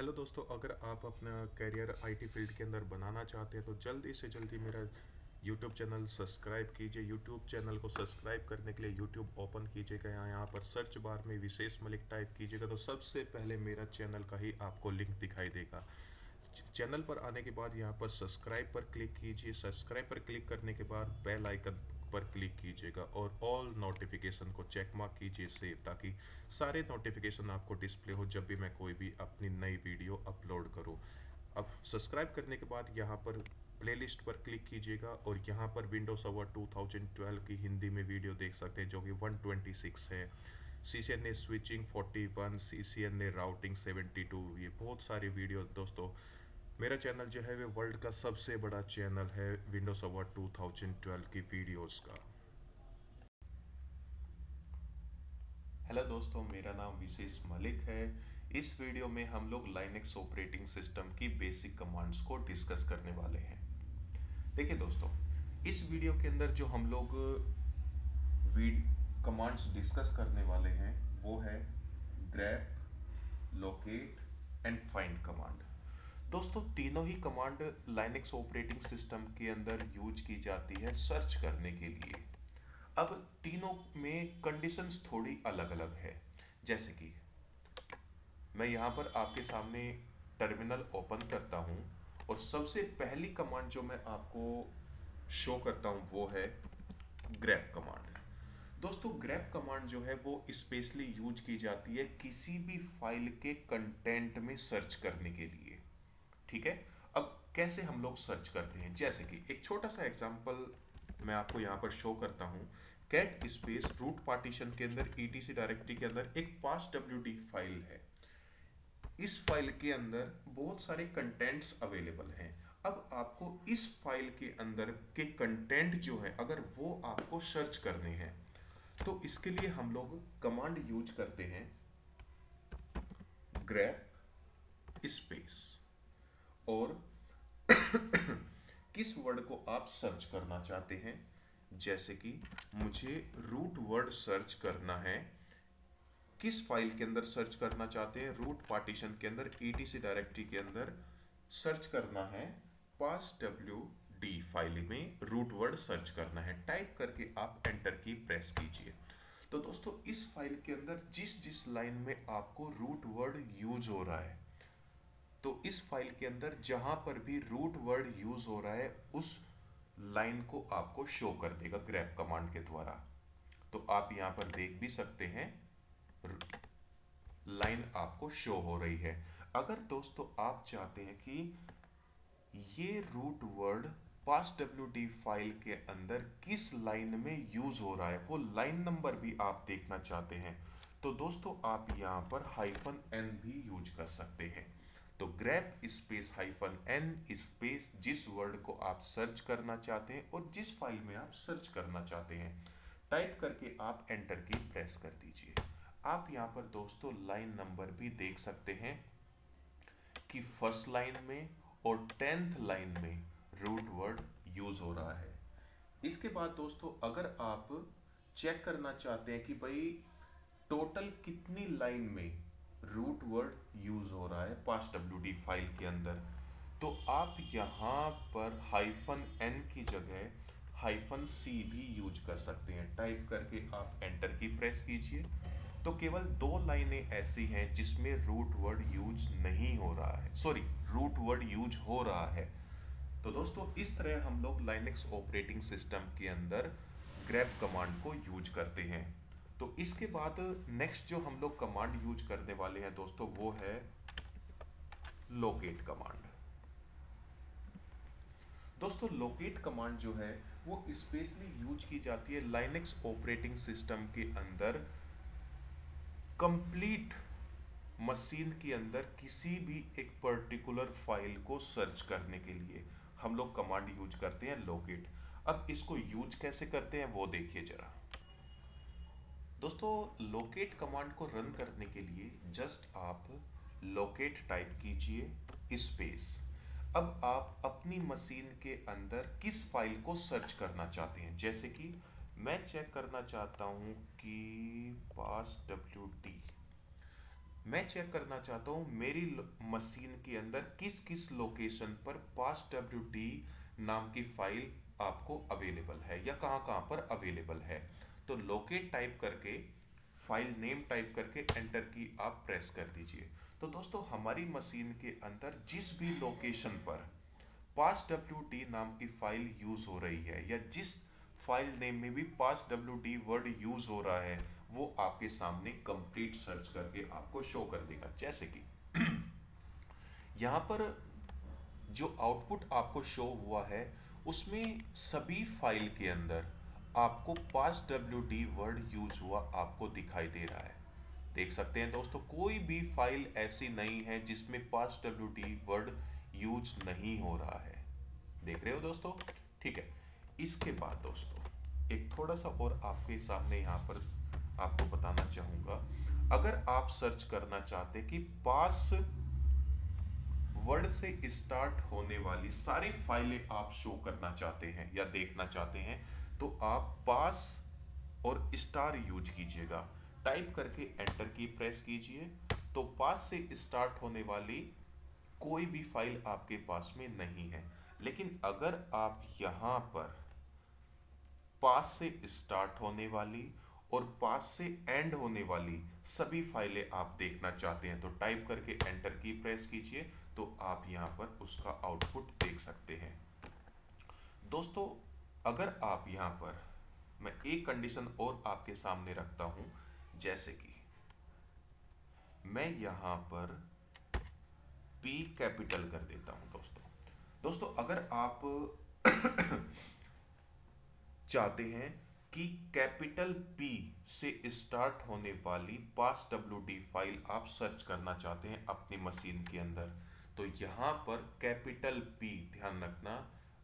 Hello दोस्तों, अगर आप अपना करियर आईटी फ़ील्ड के अंदर बनाना चाहते हैं तो जल्दी से जल्दी मेरा यूट्यूब चैनल सब्सक्राइब कीजिए। यूट्यूब चैनल को सब्सक्राइब करने के लिए यूट्यूब ओपन कीजिएगा। यहाँ यहाँ पर सर्च बार में विशेष मलिक टाइप कीजिएगा तो सबसे पहले मेरा चैनल का ही आपको लिंक दिखाई देगा। चैनल पर आने के बाद यहाँ पर सब्सक्राइब पर क्लिक कीजिए। सब्सक्राइब पर क्लिक करने के बाद बेल आइकन पर क्लिक कीजिएगा और ऑल नोटिफिकेशन को चेक मार्क कीजिए सेव ताकि सारे नोटिफिकेशन आपको डिस्प्ले हो जब भी मैं कोई भी अपनी नई वीडियो अपलोड करूँ। अब सब्सक्राइब करने के बाद यहाँ पर प्लेलिस्ट पर क्लिक कीजिएगा और यहाँ पर विंडोज़ ओवर 2012 की हिंदी में वीडियो देख सकते हैं, जो कि 126 है। C C N A switching 41 C C N A routing 72 ये बहुत सारी वीडियो दोस्तों मेरा चैनल जो है, वो वर्ल्ड का सबसे बड़ा चैनल है विंडोज़ ओवर 2012 की वीडियोस का। हेलो दोस्तों, मेरा नाम विशेष मलिक है। इस वीडियो में हम लोग लाइनेक्स ऑपरेटिंग सिस्टम की बेसिक कमांड्स को डिस्कस करने वाले हैं। देखिए दोस्तों, इस वीडियो के अंदर जो हम लोग कमांड्स डिस्कस करने वाले हैं, वो है grep locate and find command दोस्तों, तीनों ही कमांड लाइनेक्स ऑपरेटिंग सिस्टम के अंदर यूज़ की जाती है सर्च करने के लिए। अब तीनों में कंडीशंस थोड़ी अलग अलग है। जैसे कि मैं यहाँ पर आपके सामने टर्मिनल ओपन करता हूँ और सबसे पहली कमांड जो मैं आपको शो करता हूँ वो है ग्रैप कमांड दोस्तों ग्रैप कमांड जो है वो स्पेशली यूज़ की जाती है किसी भी फ़ाइल के कंटेंट में सर्च करने के लिए। ठीक है? अब कैसे हम लोग सर्च करते हैं? जैसे कि एक छोटा सा एग्जांपल मैं आपको यहाँ पर शो करता हूँ। कैट स्पेस रूट पार्टीशन के अंदर ईटीसी डायरेक्टरी के अंदर एक पास डब्ल्यू फ़ाइल है। इस फ़ाइल के अंदर बहुत सारे कंटेंट्स अवेलेबल हैं। अब आपको इस फ़ाइल के अंदर के कंटेंट जो है, अगर वो आपको सर्च करने हैं तो इसके लिए हम लोग कमांड यूज़ करते हैं। ग्रैप स्पेस और किस वर्ड को आप सर्च करना चाहते हैं? जैसे कि मुझे रूट वर्ड सर्च करना है। किस फ़ाइल के अंदर सर्च करना चाहते हैं? रूट पार्टीशन के अंदर ईटीसी डायरेक्टरी के अंदर सर्च करना है। पास डब्ल्यू डी फ़ाइल में रूट वर्ड सर्च करना है। टाइप करके आप एंटर की प्रेस कीजिए। तो दोस्तों, इस फ़ाइल के अंदर जिस जिस लाइन में आपको रूट वर्ड यूज़ हो रहा है तो इस फ़ाइल के अंदर जहाँ पर भी रूट वर्ड यूज़ हो रहा है, उस लाइन को आपको शो कर देगा ग्रैप कमांड के द्वारा। तो आप यहाँ पर देख भी सकते हैं लाइन आपको शो हो रही है। अगर दोस्तों आप चाहते हैं कि ये root word pass W file के अंदर किस लाइन में यूज़ हो रहा है, वो लाइन नंबर भी आप देखना चाहते हैं तो दोस्तों आप यहाँ पर हाइफन एन भी यूज़ कर सकते हैं। तो grep space hyphen N space जिस वर्ड को आप सर्च करना चाहते हैं और जिस फ़ाइल में आप सर्च करना चाहते हैं। टाइप करके आप एंटर की प्रेस कर दीजिए। आप यहाँ पर दोस्तों लाइन नंबर भी देख सकते हैं कि फ़र्स्ट लाइन में और टेंथ लाइन में रूट वर्ड यूज़ हो रहा है। इसके बाद दोस्तों अगर आप चेक करना चाहते हैं कि भाई टोटल कितनी लाइन में रूट वर्ड यूज़ हो रहा है पास डब्ल्यू डी फ़ाइल के अंदर। तो आप यहाँ पर हाइफन एन की जगह हाइफन सी भी यूज़ कर सकते हैं। टाइप करके आप एंटर की प्रेस कीजिए। तो केवल दो लाइनें ऐसी हैं जिसमें रूट वर्ड यूज़ नहीं हो रहा है। सॉरी रूट वर्ड यूज़ हो रहा है। तो दोस्तों, इस तरह हम लोग लाइनेक्स ऑपरेटिंग सिस्टम के अंदर ग्रैप कमांड को यूज़ करते हैं। तो इसके बाद नेक्स्ट जो हम लोग कमांड यूज़ करने वाले हैं दोस्तों, वो है लोकेट कमांड दोस्तों लोकेट कमांड जो है, वो स्पेशली यूज़ की जाती है लाइनेक्स ऑपरेटिंग सिस्टम के अंदर। कंप्लीट मशीन के अंदर किसी भी एक पर्टिकुलर फ़ाइल को सर्च करने के लिए हम लोग कमांड यूज़ करते हैं लोकेट अब इसको यूज़ कैसे करते हैं, वो देखिए जरा। दोस्तों लोकेट कमांड को रन करने के लिए जस्ट आप लोकेट टाइप कीजिए स्पेस अब आप अपनी मशीन के अंदर किस फ़ाइल को सर्च करना चाहते हैं? जैसे कि मैं चेक करना चाहता हूँ कि पास डब्ल्यू डी मैं चेक करना चाहता हूँ मेरी मशीन के अंदर किस किस लोकेशन पर पास डब्ल्यू डी नाम की फ़ाइल आपको अवेलेबल है या कहाँ कहाँ पर अवेलेबल है। तो लोकेट टाइप करके फ़ाइल नेम टाइप करके एंटर की आप प्रेस कर दीजिए। तो दोस्तों, हमारी मशीन के अंदर जिस भी लोकेशन पर पास डब्ल्यू नाम की फ़ाइल यूज़ हो रही है, या जिस फ़ाइल नेम में भी पास डब्ल्यू वर्ड यूज़ हो रहा है, वो आपके सामने कंप्लीट सर्च करके आपको शो कर देगा। जैसे कि यहाँ पर जो आउटपुट आपको शो हुआ है, उसमें सभी फ़ाइल के अंदर आपको pass W D word use हुआ आपको दिखाई दे रहा है। देख सकते हैं दोस्तों, कोई भी फ़ाइल ऐसी नहीं है जिसमें pass W D word use नहीं हो रहा है। देख रहे हो दोस्तों? ठीक है, इसके बाद दोस्तों, एक थोड़ा सा और आपके सामने यहाँ पर आपको बताना चाहूँगा। अगर आप सर्च करना चाहते कि पास वर्ड से स्टार्ट होने वाली सारी फाइलें आप शो करना चाहते हैं या देखना चाहते हैं तो आप पास और स्टार यूज़ कीजिएगा। टाइप करके एंटर की प्रेस कीजिए। तो पास से स्टार्ट होने वाली कोई भी फ़ाइल आपके पास में नहीं है। लेकिन अगर आप यहाँ पर पास से स्टार्ट होने वाली और पास से एंड होने वाली सभी फाइलें आप देखना चाहते हैं तो टाइप करके एंटर की प्रेस कीजिए। तो आप यहाँ पर उसका आउटपुट देख सकते हैं। दोस्तों अगर आप यहाँ पर मैं एक कंडीशन और आपके सामने रखता हूँ, जैसे कि मैं यहाँ पर P कैपिटल कर देता हूँ, दोस्तों। दोस्तों, अगर आप चाहते हैं कि कैपिटल पी से स्टार्ट होने वाली पास डब्ल्यू डी फ़ाइल आप सर्च करना चाहते हैं अपनी मशीन के अंदर तो यहाँ पर कैपिटल पी ध्यान रखना।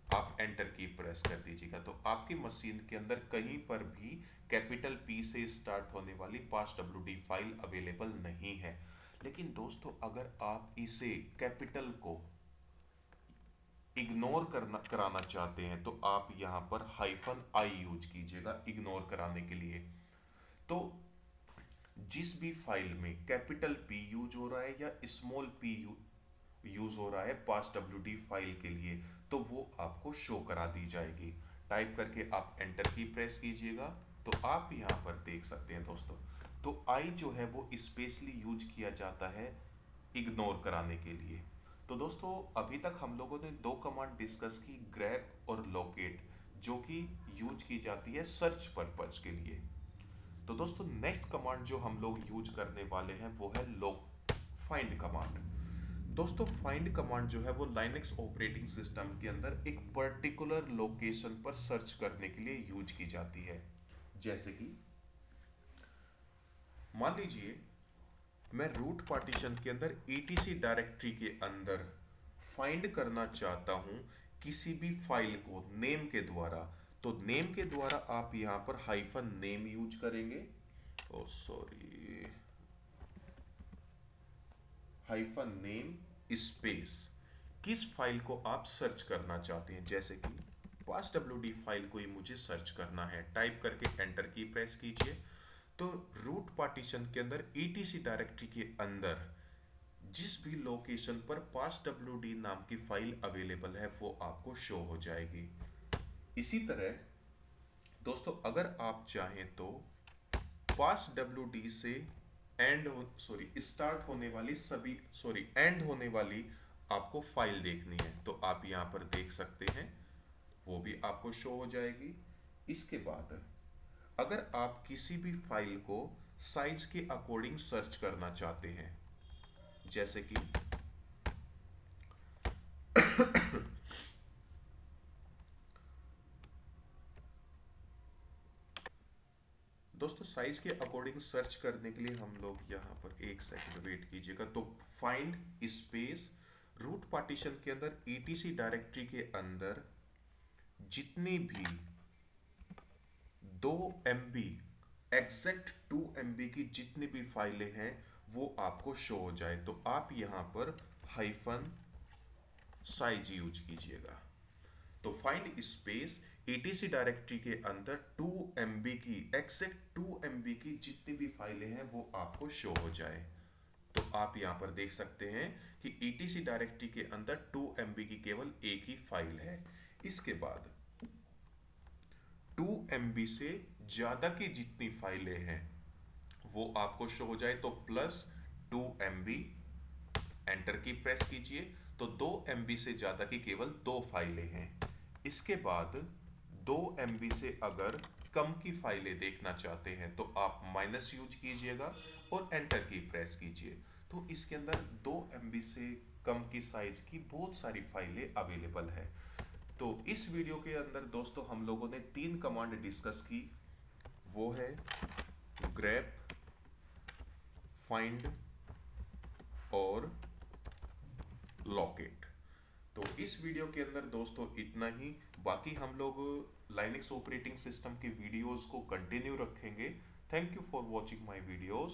आप एंटर की प्रेस कर दीजिएगा। तो आपकी मशीन के अंदर कहीं पर भी कैपिटल पी से स्टार्ट होने वाली pass W D file available नहीं है। लेकिन दोस्तों, अगर आप इसे कैपिटल को इग्नोर करना, कराना चाहते हैं तो आप यहाँ पर हाइफन आई यूज़ कीजिएगा इग्नोर कराने के लिए। तो जिस भी फ़ाइल में कैपिटल पी यूज़ हो रहा है या स्मॉल पी यूज़ हो रहा है पास डब्ल्यू फ़ाइल के लिए तो वो आपको शो करा दी जाएगी। टाइप करके आप एंटर की प्रेस कीजिएगा तो आप यहाँ पर देख सकते हैं दोस्तों। तो आई जो है वो स्पेशली यूज़ किया जाता है इग्नोर कराने के लिए। तो दोस्तों, अभी तक हम लोगों ने दो कमांड डिस्कस की ग्रैप और लोकेट जो कि यूज़ की जाती है सर्च पर्पज के लिए। तो दोस्तों नेक्स्ट कमांड जो हम लोग यूज़ करने वाले हैं, वो है लोक फाइंड कमांड दोस्तों फाइंड कमांड जो है वो लाइनेक्स ऑपरेटिंग सिस्टम के अंदर एक पर्टिकुलर लोकेशन पर सर्च करने के लिए यूज़ की जाती है। जैसे कि, मान लीजिए, मैं रूट पार्टीशन के अंदर एटीसी डायरेक्टरी के अंदर फाइंड करना चाहता हूँ किसी भी फ़ाइल को नेम के द्वारा। तो नेम के द्वारा आप यहाँ पर हाइफन नेम यूज़ करेंगे। Oh sorry hyphen name space किस फ़ाइल को आप सर्च करना चाहते हैं? जैसे कि पास डब्ल्यू फ़ाइल को ही मुझे सर्च करना है। टाइप करके एंटर की प्रेस कीजिए। तो रूट पार्टीशन के अंदर ईटीसी डायरेक्टरी के अंदर जिस भी लोकेशन पर पास डब्ल्यू नाम की फ़ाइल अवेलेबल है, वो आपको शो हो जाएगी। इसी तरह, दोस्तों, अगर आप चाहें तो पास डब्ल्यू से एंड सॉरी स्टार्ट होने वाली सभी सॉरी एंड होने वाली आपको फ़ाइल देखनी है। तो आप यहाँ पर देख सकते हैं, वो भी आपको शो हो जाएगी। इसके बाद, अगर आप किसी भी फ़ाइल को साइज़ के अकॉर्डिंग सर्च करना चाहते हैं, जैसे कि दोस्तों साइज़ के अकॉर्डिंग सर्च करने के लिए हम लोग यहाँ पर एक सेकंड वेट कीजिएगा। तो फाइंड स्पेस रूट पार्टीशन के अंदर ईटीसी डायरेक्टरी के अंदर जितनी भी दो M B exact two M B की जितनी भी फाइलें हैं, वो आपको शो हो जाए। तो आप यहाँ पर हाइफन साइज़ यूज़ कीजिएगा। तो फाइंड स्पेस एटीसी डायरेक्टरी के अंदर टू एम की एग्जैक्ट टू एम की जितनी भी फाइलें हैं, वो आपको शो हो जाए। तो आप यहाँ पर देख सकते हैं कि ईटीसी e डायरेक्टरी के अंदर 2 एम की केवल एक ही फ़ाइल है। इसके बाद 2 एम से ज़्यादा की जितनी फाइलें हैं, वो आपको शो हो जाए तो प्लस 2 एम एंटर की प्रेस कीजिए तो 2 एम से ज़्यादा की केवल दो फाइलें हैं। इसके बाद 2 एम से अगर कम की फाइलें देखना चाहते हैं तो आप माइनस यूज़ कीजिएगा और एंटर की प्रेस कीजिए। तो इसके अंदर दो एमबी से कम की साइज़ की बहुत सारी फाइलें अवेलेबल है। तो इस वीडियो के अंदर दोस्तों, हम लोगों ने तीन कमांड डिस्कस की। वो है ग्रैप फाइंड और लॉकेट तो इस वीडियो के अंदर दोस्तों, इतना ही। बाकी हम लोग लाइनिक्स ऑपरेटिंग सिस्टम के वीडियोस को कंटिन्यू रखेंगे. Thank you for watching my videos